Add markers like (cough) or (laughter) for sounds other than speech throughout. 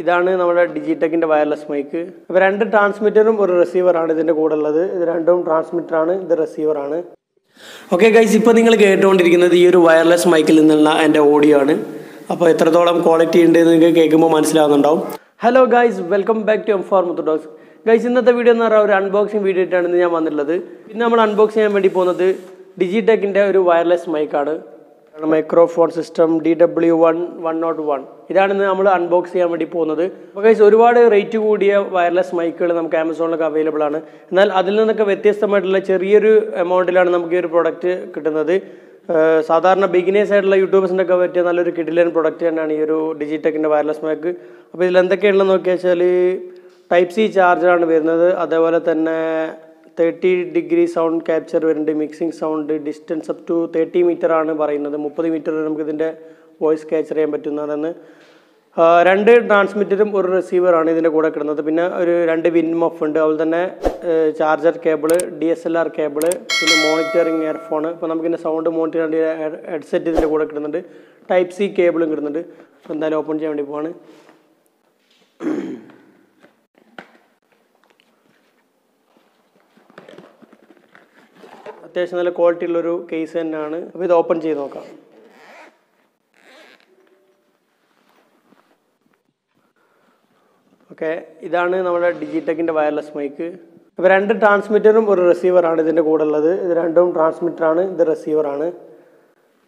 ഇതാണ് നമ്മുടെ ഡിജിടെക്കിന്റെ wireless mic അപ്പോൾ രണ്ട് ട്രാൻസ്മിറ്ററും ഒരു റിസീവറാണ് ഇതിന്റെ കൂടെ ഉള്ളത് ഇത് രണ്ടും ട്രാൻസ്മിറ്ററാണ് ഇത് റിസീവറാണ് ഓക്കെ ഗൈസ് ഇപ്പോൾ നിങ്ങൾ കേട്ടുകൊണ്ടിരിക്കുന്നത് ഈ ഒരു വയർലെസ് മൈക്കിൽ നിന്നുള്ള എന്റെ ഓഡിയോ ആണ്. അപ്പോൾ എത്രത്തോളം ക്വാളിറ്റി ഉണ്ട് എന്ന് നിങ്ങൾക്ക് കേൾക്കുമ്പോൾ മനസ്സിലാവുന്നുണ്ടാവും. Hello guys welcome back to M four മുത്തഡോക്സ് guys ഇന്നത്തെ വീഡിയോ എന്ന് പറഞ്ഞാൽ ഒരു അൺബോക്സിംഗ് വീഡിയോ ആയിട്ടാണ് ഇന്ന് ഞാൻ വന്നിട്ടുള്ളത്. പിന്നെ നമ്മൾ അൺബോക്സ് ചെയ്യാൻ വേണ്ടി പോകുന്നത് ഡിജിടെക്കിന്റെ ഒരു wireless മൈക്കാണ് microphone system D W one one note one ഇതാണ് നമ്മൾ അൺബോക്സ് ചെയ്യാൻ വേണ്ടി പോകുന്നത്. ഗൈസ് ഒരുപാട് റേറ്റ് കൂടിയ വയർലെസ് മൈക്കുകൾ നമുക്ക് ആമസോണിലൊക്കെ അവൈലബിൾ ആണ്. എന്നാൽ അതിൽ നിന്നൊക്കെ വ്യത്യസ്തമായിട്ടുള്ള ചെറിയൊരു എമൗണ്ടിലാണ് നമുക്ക് ഈ ഒരു പ്രൊഡക്റ്റ് കിട്ടുന്നത്. സാധാരണ ബിഗിനേഴ്സ് ആയിട്ടുള്ള യൂട്യൂബേഴ്സിന്റെ ഒക്കെ പറ്റിയ നല്ലൊരു കിഡിലൻ പ്രൊഡക്റ്റ് തന്നെയാണ് ഈ ഒരു ഡിജിടെക്കിന്റെ വയർലെസ് മൈക്ക് അപ്പോൾ ഇതിൽ എന്തൊക്കെയാണെന്ന് നോക്കിയാൽ ടൈപ്പ് സി ചാർജറാണ് വരുന്നത്. അതേപോലെ തന്നെ തേർട്ടി ഡിഗ്രി സൗണ്ട് ക്യാപ്ചർ വരുന്നുണ്ട് mixing sound distance up to thirty metre ആണ് പറയുന്നത്. മുപ്പത് മീറ്റർ വരെ നമുക്ക് ഇതിന്റെ വോയിസ് ക്യാച്ചർ ചെയ്യാൻ പറ്റുന്നതാണ് രണ്ട് ട്രാൻസ്മിറ്ററും ഒരു റിസീവറാണ് ഇതിന്റെ കൂടെ കിടന്നത്. പിന്നെ ഒരു രണ്ട് വിൻ മഫ് ഉണ്ട്. അതുപോലെ തന്നെ charger cable D S L R cable പിന്നെ മോണിറ്ററിങ് ഇയർഫോൺ ഇപ്പോൾ നമുക്കിന്റെ സൗണ്ട് മോണിറ്റർ വേണ്ടി ഹെഡ്സെറ്റ് ഇതിന്റെ കൂടെ കിടുന്നുണ്ട്. Type C കേബിളും കിടുന്നുണ്ട്. എന്തായാലും ഓപ്പൺ ചെയ്യാൻ വേണ്ടി പോവാണ്. അത്യാവശ്യം നല്ല ക്വാളിറ്റി ഉള്ളൊരു കേസ് തന്നെയാണ്. അപ്പോൾ ഇത് ഓപ്പൺ ചെയ്ത് നോക്കാം. ഓക്കെ ഇതാണ് നമ്മുടെ ഡിജിടെക്കിന്റെ വയർലെസ് മൈക്ക് അപ്പോൾ രണ്ട് ട്രാൻസ്മിറ്ററും ഒരു റിസീവറാണ് ഇതിന്റെ കൂടെ ഉള്ളത്. ഇത് രണ്ടും ട്രാൻസ്മിറ്ററാണ് ഇത് റിസീവറാണ്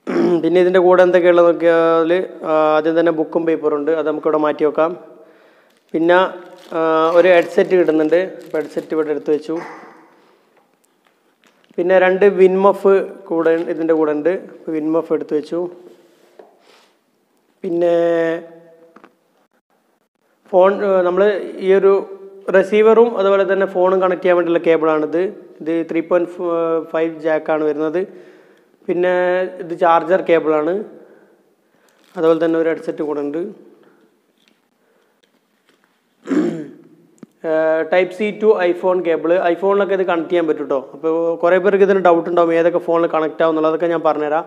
(clears throat) പിന്നെ ഇതിന്റെ കൂടെ എന്തൊക്കെയുള്ളത് നോക്കിയാൽ ആദ്യം തന്നെ ബുക്കും പേപ്പറും ഉണ്ട്. അത് നമുക്കിവിടെ മാറ്റി വെക്കാം. പിന്നെ ഒരു ഹെഡ്സെറ്റ് കിട്ടുന്നുണ്ട്. അപ്പോൾ ഹെഡ്സെറ്റ് ഇവിടെ എടുത്തു വെച്ചു. പിന്നെ രണ്ട് വിൻമഫ് കൂടെ ഇതിന്റെ കൂടെ ഉണ്ട്. വിൻമഫ് എടുത്തു വെച്ചു. പിന്നെ ഫോൺ നമ്മൾ ഈ ഒരു റിസീവറും അതുപോലെ തന്നെ ഫോണും കണക്ട് ചെയ്യാൻ വേണ്ടിയുള്ള കേബിളാണിത് ഇത് ത്രീ പോയിന്റ് ഫൈവ് ജാക്കാണ് വരുന്നത്. പിന്നെ ഇത് ചാർജർ കേബിളാണ് അതുപോലെ തന്നെ ഒരു ഹെഡ്സെറ്റ് കൂടെ ഉണ്ട്. Type C to iPhone cable ഐഫോണിലൊക്കെ ഇത് കണക്ട് ചെയ്യാൻ പറ്റും കേട്ടോ അപ്പോൾ കുറേ പേർക്ക് ഇതിന് ഡൗട്ട് ഉണ്ടാവും. ഏതൊക്കെ ഫോണിൽ കണക്ട് ആവുന്നുള്ളത് അതൊക്കെ ഞാൻ പറഞ്ഞുതരാം.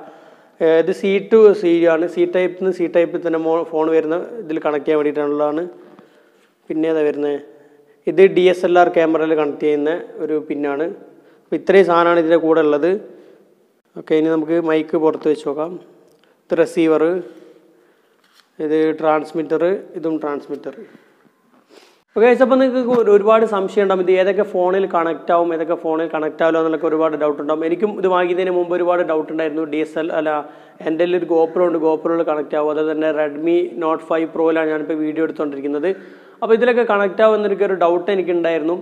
ഇത് സി ടു സി ആണ്. സി ടൈപ്പിൽ നിന്ന് സി ടൈപ്പിൽ തന്നെ മോ ഫോൺ വരുന്ന ഇതിൽ കണക്ട് ചെയ്യാൻ വേണ്ടിയിട്ടുള്ളതാണ്. പിന്നെ ഏതാ വരുന്നത് ഇത് ഡി എസ് എൽ ആർ ക്യാമറയിൽ കണക്ട് ചെയ്യുന്ന ഒരു പിന്നാണ് അപ്പോൾ ഇത്രയും സാധനമാണ് ഇതിന്റെ കൂടെ ഉള്ളത്. ഓക്കെ ഇനി നമുക്ക് മൈക്ക് പുറത്ത് വെച്ച് നോക്കാം. ഇത് റിസീവർ ഇത് ട്രാൻസ്മിറ്റർ ഇതും ട്രാൻസ്മിറ്റർ ഓക്കെ അപ്പോൾ നിങ്ങൾക്ക് ഒരു- ഒരുപാട് സംശയം ഉണ്ടാവും. ഇത് ഏതൊക്കെ ഫോണിൽ കണക്റ്റ് ആവും ഏതൊക്കെ ഫോണിൽ കണക്റ്റ് ആവില്ല എന്നുള്ളൊക്കെ ഒരുപാട് ഡൗട്ട് ഉണ്ടാവും. എനിക്കും ഇത് വാങ്ങിയതിന് മുമ്പ് ഒരുപാട് ഡൗട്ട് ഉണ്ടായിരുന്നു. ഡി എസ് എൽ അല്ല എന്റെ ഒരു ഗോപ്രോ ഉണ്ട്. ഗോപ്രോയിൽ കണക്റ്റ് ആവും. അതുപോലെ തന്നെ റെഡ്മി നോട്ട് ഫൈവ് പ്രോയിലാണ് ഞാനിപ്പോൾ വീഡിയോ എടുത്തുകൊണ്ടിരിക്കുന്നത് അപ്പോൾ ഇതിലൊക്കെ കണക്റ്റ് ആവും എന്നൊക്കെ ഒരു ഡൗട്ട് എനിക്കുണ്ടായിരുന്നു.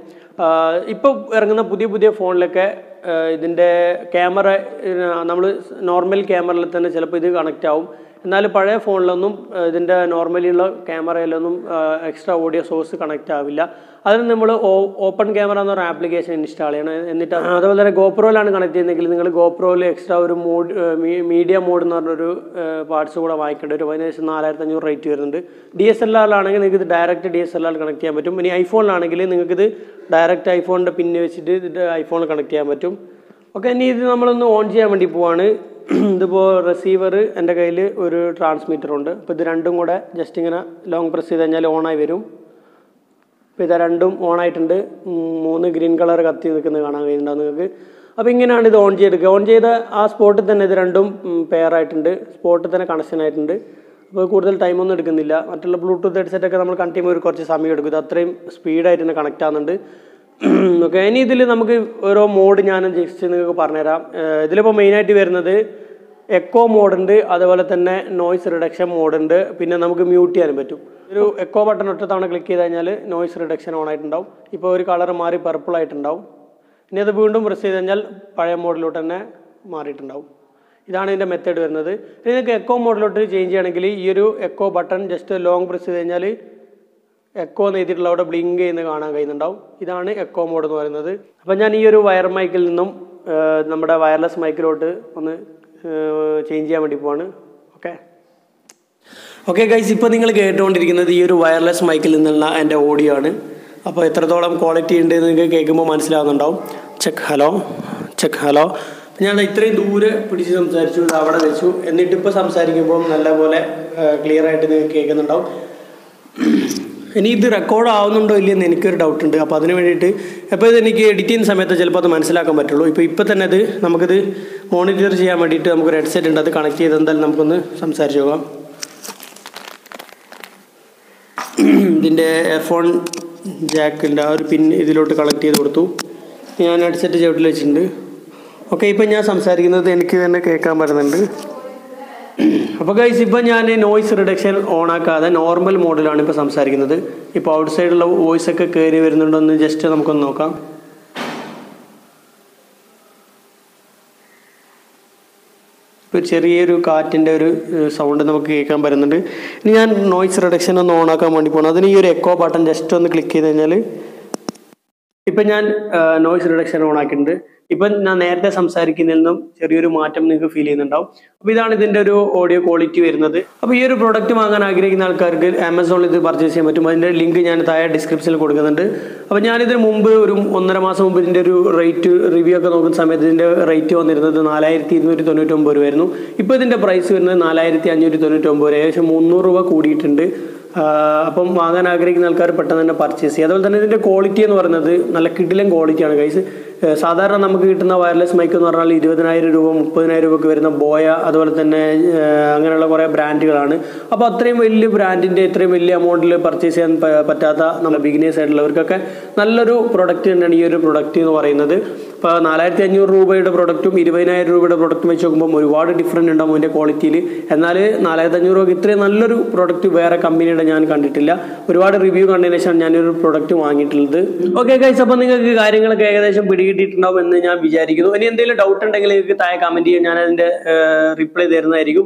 ഇപ്പോൾ ഇറങ്ങുന്ന പുതിയ പുതിയ ഫോണിലൊക്കെ ഇതിന്റെ ക്യാമറ നമ്മൾ നോർമൽ ക്യാമറയിൽ തന്നെ ചിലപ്പോൾ ഇത് കണക്റ്റ് ആവും. എന്നാൽ പഴയ ഫോണിലൊന്നും ഇതിന്റെ നോർമലിയുള്ള ക്യാമറയിലൊന്നും എക്സ്ട്രാ ഓഡിയോ സോഴ്സ് കണക്റ്റ് ആവില്ല. അതിന് നമ്മൾ ഓപ്പൺ ക്യാമറ എന്നൊരു ആപ്ലിക്കേഷൻ ഇൻസ്റ്റാൾ ചെയ്യണം. എന്നിട്ട് അതുപോലെ തന്നെ ഗോപ്രോയിലാണ് കണക്ട് ചെയ്യുന്നതെങ്കിൽ നിങ്ങൾ ഗോപ്രോയിൽ എക്സ്ട്രാ ഒരു മോഡ് മീഡിയ മോഡ് എന്ന് പറഞ്ഞൊരു പാർട്സ് കൂടെ വാങ്ങിക്കേണ്ടി വരും. അതിനേശം നാലായിരത്തി അഞ്ഞൂറ് റേറ്റ് വരുന്നുണ്ട്. ഡി എസ് എൽ ആറിലാണെങ്കിൽ നിങ്ങൾക്ക് ഇത് direct D S L R connect ചെയ്യാൻ പറ്റും. ഇനി ഐഫോണിലാണെങ്കിൽ നിങ്ങൾക്ക് ഇത് ഡയറക്റ്റ് ഐഫോണിന്റെ പിന്നെ വെച്ചിട്ട് ഇത് ഐഫോണിൽ കണക്ട് ചെയ്യാൻ പറ്റും. ഓക്കെ ഇനി ഇത് നമ്മളൊന്ന് ഓൺ ചെയ്യാൻ വേണ്ടി പോവാണ്. ഇതിപ്പോൾ റിസീവർ എന്റെ കയ്യിൽ ഒരു ട്രാൻസ്മിറ്റർ ഉണ്ട്. അപ്പോൾ ഇത് രണ്ടും കൂടെ ജസ്റ്റ് ഇങ്ങനെ ലോങ് പ്രസ് ചെയ്ത് കഴിഞ്ഞാൽ ഓണായി വരും. അപ്പോൾ ഇത് രണ്ടും ഓൺ ആയിട്ടുണ്ട്. മൂന്ന് ഗ്രീൻ കളർ കത്തി നിൽക്കുന്നത് കാണാൻ കഴിയുന്നുണ്ടാവും നിങ്ങൾക്ക്? അപ്പോൾ ഇങ്ങനെയാണ് ഇത് ഓൺ ചെയ്തെടുക്കുക. ഓൺ ചെയ്ത ആ സ്പോട്ടിൽ തന്നെ ഇത് രണ്ടും പെയർ ആയിട്ടുണ്ട്. സ്പോട്ടിൽ തന്നെ കണക്ഷൻ ആയിട്ടുണ്ട്. അപ്പോൾ കൂടുതൽ ടൈമൊന്നും എടുക്കുന്നില്ല. മറ്റുള്ള ബ്ലൂടൂത്ത് ഹെഡ്സെറ്റൊക്കെ നമ്മൾ ചെയ്യുമ്പോൾ ഒരു കുറച്ച് സമയം എടുക്കും. ഇത് അത്രയും സ്പീഡായിട്ട് തന്നെ കണക്റ്റ് ആവുന്നുണ്ട്. ഓക്കെ ഇനി ഇതിൽ നമുക്ക് ഓരോ മോഡ് ഞാൻ ജസ്റ്റ് നിങ്ങൾക്ക് പറഞ്ഞുതരാം. ഇതിലിപ്പോൾ മെയിനായിട്ട് വരുന്നത് എക്കോ മോഡുണ്ട് അതുപോലെ തന്നെ നോയ്സ് റിഡക്ഷൻ മോഡുണ്ട് പിന്നെ നമുക്ക് മ്യൂട്ട് ചെയ്യാനും പറ്റും. ഒരു എക്കോ ബട്ടൺ ഒറ്റ തവണ ക്ലിക്ക് ചെയ്ത് കഴിഞ്ഞാൽ നോയ്സ് റിഡക്ഷൻ ഓൺ ആയിട്ടുണ്ടാവും. ഇപ്പോൾ ഒരു കളർ മാറി പർപ്പിൾ ആയിട്ടുണ്ടാവും. ഇനി അത് വീണ്ടും പ്രസ് ചെയ്ത് കഴിഞ്ഞാൽ പഴയ മോഡിലോട്ട് തന്നെ മാറിയിട്ടുണ്ടാവും. ഇതാണ് ഇതിന്റെ മെത്തേഡ് വരുന്നത്. ഇനി നിങ്ങൾക്ക് എക്കോ മോഡിലോട്ട് ചേഞ്ച് ചെയ്യണമെങ്കിൽ ഈ ഒരു echo button just long press ചെയ്ത് കഴിഞ്ഞാൽ എക്കോ എന്ന് എഴുതിയിട്ടുള്ള അവിടെ ബ്ലിങ്ക് ചെയ്യുന്ന കാണാൻ കഴിയുന്നുണ്ടാവും. ഇതാണ് എക്കോ മോഡ് എന്ന് പറയുന്നത്. അപ്പം ഞാൻ ഈ ഒരു വയർ മൈക്കിൽ നിന്നും നമ്മുടെ വയർലെസ് മൈക്കിലോട്ട് ഒന്ന് ചേഞ്ച് ചെയ്യാൻ വേണ്ടി പോവാണ്. ഓക്കെ ഓക്കെ ഗൈസ് ഇപ്പോൾ നിങ്ങൾ കേട്ടുകൊണ്ടിരിക്കുന്നത് ഈ ഒരു വയർലെസ് മൈക്കിൽ നിന്നുള്ള എന്റെ ഓഡിയോ ആണ്. അപ്പോൾ എത്രത്തോളം ക്വാളിറ്റി ഉണ്ട് എന്ന് നിങ്ങൾക്ക് കേൾക്കുമ്പോൾ മനസ്സിലാവുന്നുണ്ടാവും. ചെക്ക് ഹലോ ചെക്ക് ഹലോ ഞാൻ ഇത്രയും ദൂരെ പിടിച്ച് സംസാരിച്ചു അവിടെ വെച്ചു. എന്നിട്ടിപ്പോൾ സംസാരിക്കുമ്പോൾ നല്ലപോലെ ക്ലിയർ ആയിട്ട് നിങ്ങൾക്ക് കേൾക്കുന്നുണ്ടാവും. ഇനി ഇത് റെക്കോർഡ് ആവുന്നുണ്ടോ ഇല്ലയെന്ന് എനിക്കൊരു ഡൗട്ട് ഉണ്ട്. അപ്പോൾ അതിന് വേണ്ടിയിട്ട് എപ്പോൾ ഇത് എനിക്ക് എഡിറ്റ് ചെയ്യുന്ന സമയത്ത് ചിലപ്പോൾ അത് മനസ്സിലാക്കാൻ പറ്റുള്ളൂ. ഇപ്പോൾ ഇപ്പോൾ തന്നെ അത് നമുക്കിത് മോണിറ്റർ ചെയ്യാൻ വേണ്ടിയിട്ട് നമുക്കൊരു ഹെഡ്സെറ്റ് ഉണ്ട്. അത് കണക്ട് ചെയ്ത് എന്തായാലും നമുക്കൊന്ന് സംസാരിച്ച് നോക്കാം. ഇതിന്റെ ഫോൺ ജാക്കിന്റെ ആ ഒരു പിൻ ഇതിലോട്ട് കളക്ട് ചെയ്ത് കൊടുത്തു. ഞാൻ ഹെഡ്സെറ്റ് ചവിട്ടിൽ വെച്ചിട്ടുണ്ട്. ഓക്കെ ഇപ്പം ഞാൻ സംസാരിക്കുന്നത് എനിക്ക് തന്നെ കേൾക്കാൻ പറ്റുന്നുണ്ട്. അപ്പോൾ ഗൈസ് ഇപ്പം ഞാൻ നോയ്സ് റിഡക്ഷൻ ഓൺ ആക്കാതെ നോർമൽ മോഡിലാണ് ഇപ്പോൾ സംസാരിക്കുന്നത്. ഇപ്പോൾ ഔട്ട് സൈഡുള്ള വോയിസ് ഒക്കെ കയറി വരുന്നുണ്ടോ എന്ന് ജസ്റ്റ് നമുക്കൊന്ന് നോക്കാം. ഇപ്പോൾ ചെറിയൊരു കാറ്റിന്റെ ഒരു സൗണ്ട് നമുക്ക് കേൾക്കാൻ പറ്റുന്നുണ്ട്. ഇനി ഞാൻ നോയ്സ് റിഡക്ഷൻ ഒന്ന് ഓൺ ആക്കാൻ വേണ്ടി പോകണം അതിന് ഈ ഒരു എക്കോ ബട്ടൺ ജസ്റ്റ് ഒന്ന് ക്ലിക്ക് ചെയ്ത് കഴിഞ്ഞാൽ ഇപ്പം ഞാൻ നോയ്സ് റിഡക്ഷൻ ഓൺ ആക്കിയിട്ടുണ്ട് ഇപ്പം ഞാൻ നേരത്തെ സംസാരിക്കുന്നതിൽ ചെറിയൊരു മാറ്റം നിങ്ങൾക്ക് ഫീൽ ചെയ്യുന്നുണ്ടാവും. അപ്പൊ ഇതാണ് ഇതിന്റെ ഒരു ഓഡിയോ ക്വാളിറ്റി വരുന്നത്. അപ്പൊ ഈ ഒരു പ്രോഡക്റ്റ് വാങ്ങാൻ ആഗ്രഹിക്കുന്ന ആൾക്കാർക്ക് ആമസോണിൽ ഇത് പർച്ചേസ് ചെയ്യാൻ പറ്റും. അതിന്റെ ലിങ്ക് ഞാൻ താഴെ ഡിസ്ക്രിപ്ഷനിൽ കൊടുക്കുന്നുണ്ട്. അപ്പോൾ ഞാനിതിന് മുമ്പ് ഒരു ഒന്നര മാസം മുമ്പ് ഇതിന്റെ ഒരു റേറ്റ് റിവ്യൂ ഒക്കെ നോക്കുന്ന സമയത്ത് ഇതിന്റെ റേറ്റ് വന്നിരുന്നത് നാലായിരത്തി ഇരുന്നൂറ്റി തൊണ്ണൂറ്റൊമ്പത് രൂപയായിരുന്നു. ഇപ്പൊ ഇതിന്റെ പ്രൈസ് വരുന്നത് നാലായിരത്തി അഞ്ഞൂറ്റി തൊണ്ണൂറ്റൊമ്പത് രൂപ. ഏകദേശം മുന്നൂറ് രൂപ കൂടിയിട്ടുണ്ട്. അപ്പം വാങ്ങാൻ ആഗ്രഹിക്കുന്ന ആൾക്കാർ പെട്ടെന്ന് തന്നെ പർച്ചേസ് ചെയ്യുക. അതുപോലെ തന്നെ ഇതിന്റെ ക്വാളിറ്റി എന്ന് പറയുന്നത് നല്ല കിടിലൻ ക്വാളിറ്റിയാണ് കൈസ് സാധാരണ നമുക്ക് കിട്ടുന്ന വയർലെസ് മൈക്ക് എന്ന് പറഞ്ഞാൽ ഇരുപതിനായിരം രൂപ മുപ്പതിനായിരം രൂപയ്ക്ക് വരുന്ന ബോയ അതുപോലെ തന്നെ അങ്ങനെയുള്ള കുറേ ബ്രാൻഡുകളാണ് അപ്പോൾ അത്രയും വലിയ ബ്രാൻഡിന്റെ ഇത്രയും വലിയ എമൗണ്ടിൽ പർച്ചേസ് ചെയ്യാൻ പറ്റാത്ത നമ്മുടെ ബിഗിനേഴ്സ് ആയിട്ടുള്ളവർക്കൊക്കെ നല്ലൊരു പ്രൊഡക്റ്റ് തന്നെയാണ് ഈ ഒരു പ്രൊഡക്റ്റ് എന്ന് പറയുന്നത്. ഇപ്പോൾ നാലായിരത്തി അഞ്ഞൂറ് രൂപയുടെ പ്രൊഡക്റ്റും ഇരുപതിനായിരം രൂപയുടെ പ്രൊഡക്റ്റും വെച്ച് നോക്കുമ്പോൾ ഒരുപാട് ഡിഫറന്റ് ഉണ്ടാവും അതിന്റെ ക്വാളിറ്റിയിൽ എന്നാൽ നാലായിരത്തി അഞ്ഞൂറ് രൂപ ഇത്രയും നല്ലൊരു പ്രൊഡക്റ്റ് വേറെ കമ്പനിയുടെ ഞാൻ കണ്ടിട്ടില്ല. ഒരുപാട് റിവ്യൂ കണ്ടതിന് ശേഷം ഞാനൊരു പ്രൊഡക്റ്റ് വാങ്ങിയിട്ടുള്ളത്. ഓക്കെ ഗൈസ് അപ്പോൾ നിങ്ങൾക്ക് കാര്യങ്ങളൊക്കെ ഏകദേശം പിടികിട്ടിയിട്ടുണ്ടാവും എന്ന് ഞാൻ വിചാരിക്കുന്നു. ഇനി എന്തെങ്കിലും ഡൗട്ട് ഉണ്ടെങ്കിൽ നിങ്ങൾക്ക് താഴെ കമന്റ് ചെയ്യാൻ ഞാൻ അതിന്റെ റിപ്ലൈ തരുന്നതായിരിക്കും.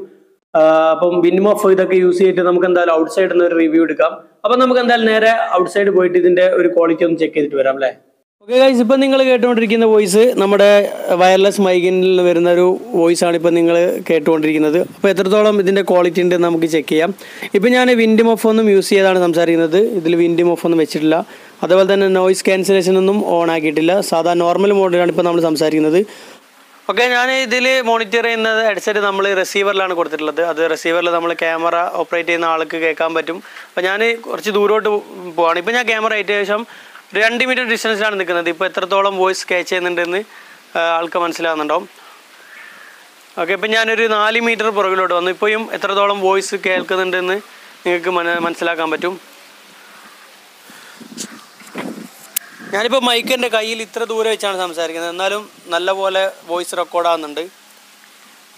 അപ്പം അപ്പം വിൻമോഫ് ഇതൊക്കെ യൂസ് ചെയ്തിട്ട് നമുക്ക് എന്തായാലും ഔട്ട് സൈഡിൽ നിന്ന് ഒരു റിവ്യൂ എടുക്കാം. അപ്പം നമുക്ക് എന്തായാലും നേരെ ഔട്ട് സൈഡ് പോയിട്ട് ഇതിന്റെ ഒരു ക്വാളിറ്റി ഒന്ന് ചെക്ക് ചെയ്തിട്ട് വരാം അല്ലേ? ഓക്കെ ഗൈസ് ഇപ്പം നിങ്ങൾ കേട്ടുകൊണ്ടിരിക്കുന്ന വോയിസ് നമ്മുടെ വയർലെസ് മൈക്കിൽ വരുന്ന ഒരു വോയിസ് ആണ് ഇപ്പം നിങ്ങൾ കേട്ടുകൊണ്ടിരിക്കുന്നത്. അപ്പോൾ എത്രത്തോളം ഇതിന്റെ ക്വാളിറ്റി ഉണ്ട് നമുക്ക് ചെക്ക് ചെയ്യാം. ഇപ്പം ഞാൻ വിൻഡ് മൊഫ് ഒന്നും യൂസ് ചെയ്താണ് സംസാരിക്കുന്നത്. ഇതിൽ വിൻഡ് മൊഫ് ഒന്നും വെച്ചിട്ടില്ല. അതുപോലെ തന്നെ നോയിസ് ക്യാൻസലേഷൻ ഒന്നും ഓൺ ആക്കിയിട്ടില്ല. സാധാ നോർമൽ മോഡിലാണ് ഇപ്പോൾ നമ്മൾ സംസാരിക്കുന്നത്. ഓക്കെ ഞാൻ ഇതിൽ മോണിറ്റർ ചെയ്യുന്നത് ഹെഡ്സെറ്റ് നമ്മൾ റിസീവറിലാണ് കൊടുത്തിട്ടുള്ളത്. അത് റിസീവറിൽ നമ്മൾ ക്യാമറ ഓപ്പറേറ്റ് ചെയ്യുന്ന ആൾക്ക് കേൾക്കാൻ പറ്റും. അപ്പോൾ ഞാൻ കുറച്ച് ദൂരോട്ട് പോവാണ്. ഇപ്പോൾ ഞാൻ ക്യാമറ ഏകദേശം രണ്ട് മീറ്റർ ഡിസ്റ്റൻസിലാണ് നിൽക്കുന്നത്. ഇപ്പോൾ എത്രത്തോളം വോയിസ് ക്യാച്ച് ചെയ്യുന്നുണ്ടെന്ന് ആൾക്ക് മനസ്സിലാകുന്നുണ്ടാവും ഓക്കെ ഇപ്പം ഞാനൊരു നാല് മീറ്റർ പുറകിലോട്ട് വന്നു. ഇപ്പോഴും എത്രത്തോളം വോയിസ് കേൾക്കുന്നുണ്ടെന്ന് നിങ്ങൾക്ക് മന- മനസ്സിലാക്കാൻ പറ്റും. ഞാനിപ്പോൾ മൈക്കിന്റെ കയ്യിൽ ഇത്ര ദൂരെ വെച്ചാണ് സംസാരിക്കുന്നത്. എന്നാലും നല്ലപോലെ വോയിസ് റെക്കോർഡ് ആവുന്നുണ്ട്.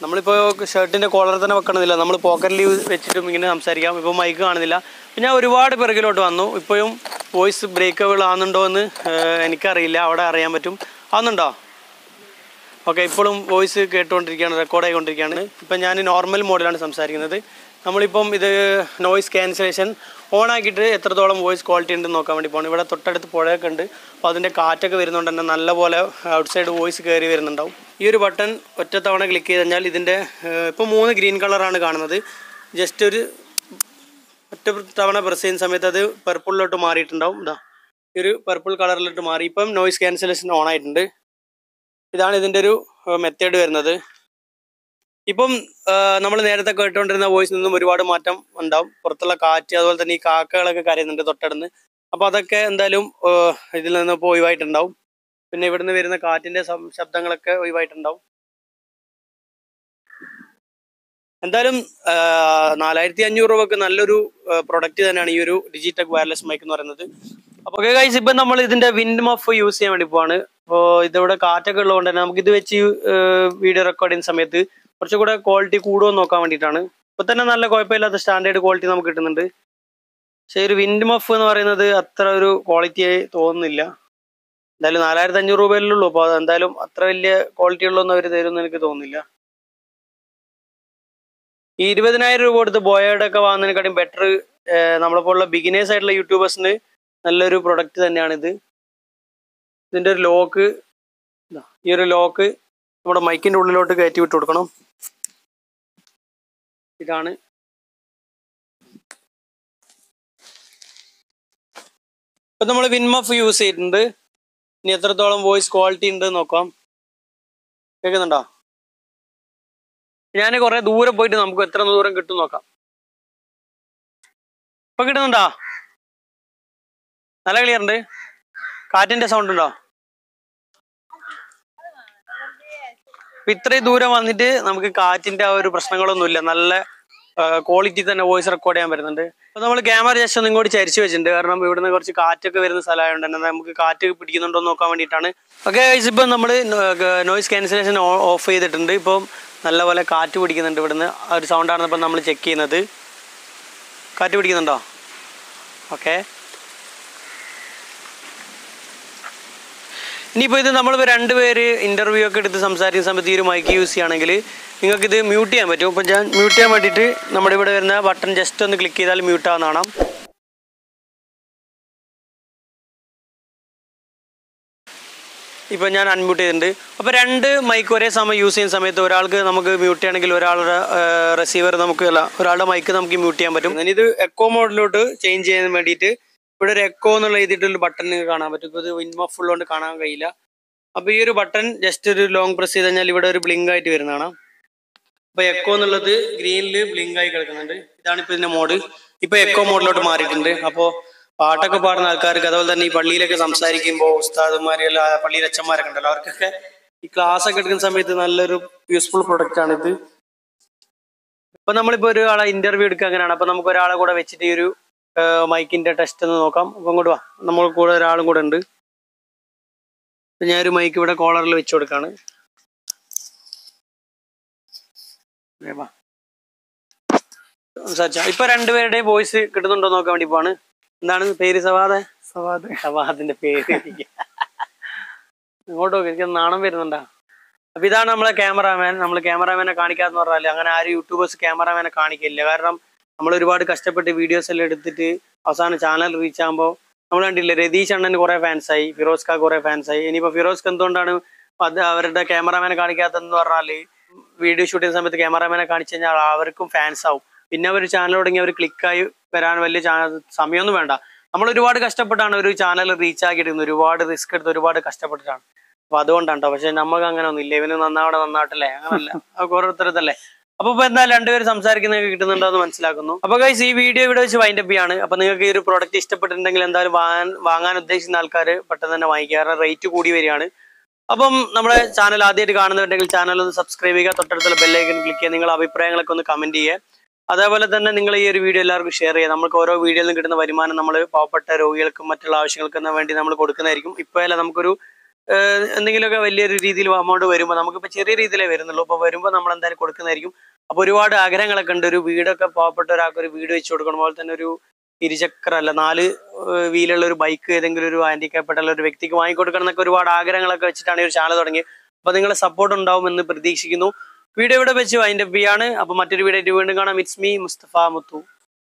നമ്മളിപ്പോൾ ഷർട്ടിന്റെ കോളർ തന്നെ വെക്കണമെന്നില്ല നമ്മൾ പോക്കറ്റിൽ വെച്ചിട്ടും ഇങ്ങനെ സംസാരിക്കാം. ഇപ്പോൾ മൈക്ക് കാണുന്നില്ല. പിന്നെ ഒരുപാട് പിറകിലോട്ട് വന്നു. ഇപ്പോഴും വോയിസ് ബ്രേക്കബിൾ ആവുന്നുണ്ടോ എന്ന് എനിക്കറിയില്ല. അവിടെ അറിയാൻ പറ്റും. ആവുന്നുണ്ടോ? ഓക്കെ ഇപ്പോഴും വോയിസ് കേട്ടുകൊണ്ടിരിക്കുകയാണ് റെക്കോർഡ് ആയിക്കൊണ്ടിരിക്കുകയാണ്. ഇപ്പം ഞാൻ നോർമൽ മോഡിലാണ് സംസാരിക്കുന്നത്. നമ്മളിപ്പം ഇത് നോയിസ് ക്യാൻസലേഷൻ ഓൺ ആക്കിയിട്ട് എത്രത്തോളം വോയിസ് ക്വാളിറ്റി ഉണ്ടെന്ന് നോക്കാൻ വേണ്ടി പോകണം ഇവിടെ തൊട്ടടുത്ത് പുഴയൊക്കെ ഉണ്ട്. അപ്പോൾ അതിന്റെ കാറ്റൊക്കെ വരുന്നതുകൊണ്ട് തന്നെ നല്ലപോലെ ഔട്ട് സൈഡ് വോയിസ് കയറി വരുന്നുണ്ടാവും. ഈ ഒരു ബട്ടൺ ഒറ്റത്തവണ തവണ ക്ലിക്ക് ചെയ്ത് കഴിഞ്ഞാൽ ഇതിന്റെ ഇപ്പോൾ മൂന്ന് ഗ്രീൻ കളറാണ് കാണുന്നത്. ജസ്റ്റ് ഒരു ഒറ്റ തവണ പ്രസ് ചെയ്യുന്ന സമയത്ത് അത് പർപ്പിളിലോട്ട് മാറിയിട്ടുണ്ടാവും. ഇതാ ഈ ഒരു പർപ്പിൾ കളറിലോട്ട് മാറി. ഇപ്പം നോയിസ് ക്യാൻസലേഷൻ ഓൺ ആയിട്ടുണ്ട്. ഇതാണ് ഇതിന്റെ ഒരു മെത്തേഡ് വരുന്നത്. ഇപ്പം നമ്മൾ നേരത്തെ കേട്ടുകൊണ്ടിരുന്ന വോയിസ് നിന്നും ഒരുപാട് മാറ്റം ഉണ്ടാവും. പുറത്തുള്ള കാറ്റ് അതുപോലെ തന്നെ ഈ കാക്കകളൊക്കെ കരയുന്നുണ്ട് തൊട്ടടുന്ന്. അപ്പോൾ അതൊക്കെ എന്തായാലും ഇതിൽ നിന്ന് ഇപ്പോൾ ഒഴിവായിട്ടുണ്ടാവും. പിന്നെ ഇവിടുന്ന് വരുന്ന കാറ്റിന്റെ ശബ്ദങ്ങളൊക്കെ ഒഴിവായിട്ടുണ്ടാവും. എന്തായാലും നാലായിരത്തി അഞ്ഞൂറ് രൂപക്ക് നല്ലൊരു പ്രൊഡക്റ്റ് തന്നെയാണ് ഈ ഒരു ഡിജിറ്റക് വയർലെസ് മൈക്ക് എന്ന് പറയുന്നത്. അപ്പോൾ ഗൈസ് ഇപ്പം നമ്മൾ ഇതിന്റെ വിൻഡ് മഫ് യൂസ് ചെയ്യാൻ വേണ്ടി പോവാണ്. അപ്പോൾ ഇതിവിടെ കാറ്റൊക്കെ ഉള്ളതുകൊണ്ട് തന്നെ നമുക്ക് ഇത് വെച്ച് വീഡിയോ റെക്കോർഡ് ചെയ്യുന്ന സമയത്ത് കുറച്ചുകൂടെ ക്വാളിറ്റി കൂടുമെന്ന് നോക്കാൻ വേണ്ടിയിട്ടാണ്. ഇപ്പൊ തന്നെ നല്ല കുഴപ്പമില്ലാത്ത സ്റ്റാൻഡേർഡ് ക്വാളിറ്റി നമുക്ക് കിട്ടുന്നുണ്ട്. പക്ഷേ ഒരു വിൻഡ് മഫ് എന്ന് പറയുന്നത് അത്ര ഒരു ക്വാളിറ്റി തോന്നുന്നില്ല. എന്തായാലും നാലായിരത്തി അഞ്ഞൂറ് രൂപയിലുള്ളൂ അപ്പോൾ അത് എന്തായാലും അത്ര വലിയ ക്വാളിറ്റി ഉള്ളതെന്ന് അവർ തരുമെന്ന് എനിക്ക് തോന്നുന്നില്ല. ഈ ഇരുപതിനായിരം രൂപ കൊടുത്ത് ബോയയുടെ ഒക്കെ വാങ്ങുന്നതിനെക്കാട്ടും ബെറ്റർ നമ്മളെ പോലുള്ള ബിഗിനേഴ്സ് ആയിട്ടുള്ള യൂട്യൂബേഴ്സിന് നല്ലൊരു പ്രൊഡക്റ്റ് തന്നെയാണിത്. ഇതിന്റെ ഒരു ലോക്ക് ഈ ഒരു ലോക്ക് നമ്മുടെ മൈക്കിന്റെ ഉള്ളിലോട്ട് കയറ്റി വിട്ട് കൊടുക്കണം. ഇതാണ്. ഇപ്പം നമ്മൾ വിൻമഫ് യൂസ് ചെയ്തിട്ടുണ്ട് ഇനി എത്രത്തോളം വോയിസ് ക്വാളിറ്റി ഉണ്ട് നോക്കാം. കേൾക്കുന്നുണ്ടോ? ഞാൻ കുറെ ദൂരെ പോയിട്ട് നമുക്ക് എത്ര ദൂരം കിട്ടും നോക്കാം. ഇപ്പൊ കിട്ടുന്നുണ്ടോ? നല്ല ക്ലിയർ ഉണ്ട്. കാറ്റിന്റെ സൗണ്ട് ഉണ്ടോ? ഇത്രയും ദൂരം വന്നിട്ട് നമുക്ക് കാറ്റിന്റെ ആ ഒരു പ്രശ്നങ്ങളൊന്നുമില്ല. നല്ല ക്വാളിറ്റി തന്നെ വോയിസ് റെക്കോർഡ് ചെയ്യാൻ വരുന്നുണ്ട് അപ്പൊ നമ്മൾ ക്യാമറ ജസ്റ്റ് ഒന്നും കൂടി ചരിച്ചു വെച്ചിട്ടുണ്ട്. കാരണം ഇവിടുന്ന് കുറച്ച് കാറ്റൊക്കെ വരുന്ന സ്ഥലമായതുകൊണ്ട് തന്നെ നമുക്ക് കാറ്റ് പിടിക്കുന്നുണ്ടോ നോക്കാൻ വേണ്ടിയിട്ടാണ്. ഓക്കെ ഇപ്പം നമ്മൾ നോയിസ് ക്യാൻസലേഷൻ ഓഫ് ചെയ്തിട്ടുണ്ട്. ഇപ്പം നല്ലപോലെ കാറ്റ് പിടിക്കുന്നുണ്ട് ഇവിടുന്ന്. ആ ഒരു സൗണ്ടാണ് ഇപ്പം നമ്മൾ ചെക്ക് ചെയ്യുന്നത്. കാറ്റ് പിടിക്കുന്നുണ്ടോ? ഓക്കെ ഇനിയിപ്പോൾ ഇത് നമ്മളിപ്പോൾ രണ്ടുപേര് ഇന്റർവ്യൂ ഒക്കെ എടുത്ത് സംസാരിക്കുന്ന സമയത്ത് ഈ ഒരു മൈക്ക് യൂസ് ചെയ്യുകയാണെങ്കിൽ നിങ്ങൾക്കിത് മ്യൂട്ട് ചെയ്യാൻ പറ്റും. അപ്പോൾ ഞാൻ മ്യൂട്ട് ചെയ്യാൻ വേണ്ടിയിട്ട് നമ്മുടെ ഇവിടെ വരുന്ന ബട്ടൺ ജസ്റ്റ് ഒന്ന് ക്ലിക്ക് ചെയ്താൽ മ്യൂട്ട് ആവുന്ന ഇപ്പോൾ ഞാൻ അൺമ്യൂട്ട് ചെയ്തിട്ടുണ്ട്. അപ്പോൾ രണ്ട് മൈക്ക് ഒരേ സമയം യൂസ് ചെയ്യുന്ന സമയത്ത് ഒരാൾക്ക് നമുക്ക് മ്യൂട്ട് ചെയ്യണമെങ്കിൽ ഒരാളുടെ റിസീവർ നമുക്ക് അല്ല ഒരാളുടെ മൈക്ക് നമുക്ക് മ്യൂട്ട് ചെയ്യാൻ പറ്റും. ഇത് എക്കോ മോഡിലോട്ട് ചേഞ്ച് ചെയ്യാൻ വേണ്ടിയിട്ട് ഇവിടെ ഒരു എക്കോ എന്നുള്ള എഴുതിയിട്ടുള്ള ബട്ടൺ കാണാൻ പറ്റും. ഇപ്പോൾ ഇത് വിൻമഫ് ഉള്ളതുകൊണ്ട് കാണാൻ കഴിയില്ല. അപ്പോൾ ഈ ഒരു ബട്ടൺ ജസ്റ്റ് ഒരു ലോങ് പ്രസ് ചെയ്ത് കഴിഞ്ഞാൽ ഇവിടെ ഒരു ബ്ലിങ്ക് ആയിട്ട് വരുന്നതാണ്. അപ്പോൾ എക്കോ എന്നുള്ളത് ഗ്രീനിൽ ബ്ലിങ്ക് ആയി കിടക്കുന്നുണ്ട്. ഇതാണ് ഇപ്പോൾ ഇതിന്റെ മോഡ് ഇപ്പോൾ എക്കോ മോഡിലോട്ട് മാറിയിട്ടുണ്ട്. അപ്പോ പാട്ടൊക്കെ പാടുന്ന ആൾക്കാർക്ക് അതുപോലെ തന്നെ ഈ പള്ളിയിലൊക്കെ സംസാരിക്കുമ്പോൾ ഉസ്താദുമാര് അല്ല പള്ളിയിലെ അച്ഛന്മാരൊക്കെ ഉണ്ടല്ലോ അവർക്കൊക്കെ ഈ ക്ലാസ് ഒക്കെ എടുക്കുന്ന സമയത്ത് നല്ലൊരു യൂസ്ഫുൾ പ്രൊഡക്റ്റ് ആണ് ഇത് ഇപ്പൊ നമ്മളിപ്പോ ഒരാളെ ഇന്റർവ്യൂ എടുക്കുക അങ്ങനെയാണ്. അപ്പൊ നമുക്ക് ഒരാളെ കൂടെ വെച്ചിട്ട് ഈ ഒരു മൈക്കിന്റെ ടെസ്റ്റ് ഒന്ന് നോക്കാം. അപ്പൊ ഇങ്ങോട്ട് വാ. നമ്മൾ കൂടെ ഒരാളും കൂടെ ഉണ്ട്. ഞാനൊരു മൈക്ക് ഇവിടെ കോളറിൽ വെച്ചു കൊടുക്കാണ്. സംസാരിച്ചോ. ഇപ്പൊ രണ്ടുപേരുടെയും വോയിസ് കിട്ടുന്നുണ്ടോ നോക്കാൻ വേണ്ടി പോവാണ്. എന്താണ് പേര് സവാദ്? സവാദ്. സവാദിന്റെ പേര്. ഇങ്ങോട്ട് നോക്കി എനിക്ക് നാണം വരുന്നുണ്ടാ. അപ്പൊ ഇതാണ് നമ്മളെ ക്യാമറാമാൻ നമ്മൾ ക്യാമറാമാനെ കാണിക്കാന്ന് പറഞ്ഞാൽ അങ്ങനെ ആരും യൂട്യൂബേഴ്സ് ക്യാമറാമാനെ കാണിക്കില്ല. കാരണം നമ്മൾ ഒരുപാട് കഷ്ടപ്പെട്ട് വീഡിയോസ് എല്ലാം എടുത്തിട്ട് അവസാനം ചാനൽ റീച്ച് ആകുമ്പോൾ നമ്മൾ കണ്ടില്ലേ രതീഷ് അണ്ണന് കുറെ ഫാൻസായി ഫിറോസ് ഖാ കുറെ ഫാൻസായി ഇനിയിപ്പോ ഫിറോസ് എന്തുകൊണ്ടാണ് അത് അവരുടെ ക്യാമറാമാനെ കാണിക്കാത്തതെന്ന് പറഞ്ഞാൽ വീഡിയോ ഷൂട്ടിങ് സമയത്ത് ക്യാമറാമാനെ കാണിച്ചു കഴിഞ്ഞാൽ അവർക്കും ഫാൻസ് ആവും. പിന്നെ അവർ ചാനൽ തുടങ്ങി അവർ ക്ലിക്കായി വരാൻ വലിയ ചാനൽ സമയമൊന്നും വേണ്ട. നമ്മൾ ഒരുപാട് കഷ്ടപ്പെട്ടാണ് ഒരു ചാനൽ റീച്ച് ആക്കി എടുക്കുന്നത് ഒരുപാട് റിസ്ക് എടുത്ത് ഒരുപാട് കഷ്ടപ്പെട്ടിട്ടാണ്. അപ്പൊ അതുകൊണ്ടാണ് പക്ഷെ നമുക്ക് അങ്ങനെ ഒന്നും ഇല്ല. ഇവന് നന്നാവിടെ നന്നാവട്ടല്ലേ? അങ്ങനല്ല. ഓരോരുത്തരത്തല്ലേ അപ്പൊ ഇപ്പൊ എന്താ രണ്ടുപേരും സംസാരിക്കുന്നത് കിട്ടുന്നുണ്ടോ എന്ന് മനസ്സിലാക്കുന്നു. അപ്പൊ ഗൈസ് ഈ വീഡിയോ ഇവിടെ വെച്ച് വൈൻഡ് അപ്പ് ചെയ്യാണ്. അപ്പൊ നിങ്ങൾക്ക് ഈ ഒരു പ്രോഡക്റ്റ് ഇഷ്ടപ്പെട്ടിട്ടുണ്ടെങ്കിൽ എന്തായാലും വാങ്ങാൻ വാങ്ങാൻ ഉദ്ദേശിക്കുന്ന ആൾക്കാർ പെട്ടെന്ന് തന്നെ വാങ്ങിക്കുക. കാരണം റേറ്റ് കൂടി വരികയാണ്. അപ്പം നമ്മുടെ ചാനൽ ആദ്യമായിട്ട് കാണുന്നുണ്ടെങ്കിൽ ചാനൽ ഒന്ന് സബ്സ്ക്രൈബ് ചെയ്യുക. തൊട്ടടുത്തുള്ള ബെല്ലൈക്കൺ ക്ലിക്ക് ചെയ്യുക. നിങ്ങളുടെ അഭിപ്രായങ്ങളൊക്കെ ഒന്ന് കമന്റ് ചെയ്യുക. അതേപോലെ തന്നെ നിങ്ങൾ ഈ ഒരു വീഡിയോ എല്ലാവർക്കും ഷെയർ ചെയ്യുക നമുക്ക് ഓരോ വീഡിയോയിൽ നിന്ന് കിട്ടുന്ന വരുമാനം നമ്മൾ പാവപ്പെട്ട രോഗികൾക്കും മറ്റുള്ള ആവശ്യങ്ങൾക്കും വേണ്ടി നമ്മൾ കൊടുക്കുന്നതായിരിക്കും. ഇപ്പോഴല്ല നമുക്കൊരു എന്തെങ്കിലുമൊക്കെ വലിയൊരു രീതിയിൽ എമൗണ്ട് വരുമ്പോൾ നമുക്കിപ്പോൾ ചെറിയ രീതിയിലേ വരുന്നുള്ളൂ. അപ്പോൾ വരുമ്പോൾ നമ്മൾ എന്തായാലും കൊടുക്കുന്നതായിരിക്കും. അപ്പോൾ ഒരുപാട് ആഗ്രഹങ്ങളൊക്കെ ഉണ്ട്. ഒരു വീടൊക്കെ പാവപ്പെട്ട ഒരാൾക്ക് ഒരു വീട് വെച്ച് കൊടുക്കണം പോലെ തന്നെ ഒരു ഇരുചക്ര അല്ല നാല് വീലുള്ള ഒരു ബൈക്ക് ഏതെങ്കിലും ഒരു ഹാൻഡിക്കാപ്പെട്ടുള്ള ഒരു വ്യക്തിക്ക് വാങ്ങിക്കൊടുക്കണം എന്നൊക്കെ ഒരുപാട് ആഗ്രഹങ്ങളൊക്കെ വെച്ചിട്ടാണ് ഈ ഒരു ചാനൽ തുടങ്ങിയത്. അപ്പോൾ നിങ്ങളുടെ സപ്പോർട്ട് ഉണ്ടാവുമെന്ന് പ്രതീക്ഷിക്കുന്നു. വീഡിയോ ഇവിടെ വെച്ച് വൈൻഡപ്പ് ചെയ്യാണ്. അപ്പോൾ മറ്റൊരു വീഡിയോ ആയിട്ട് വീണ്ടും കാണാം. It's me Mustafa Muthu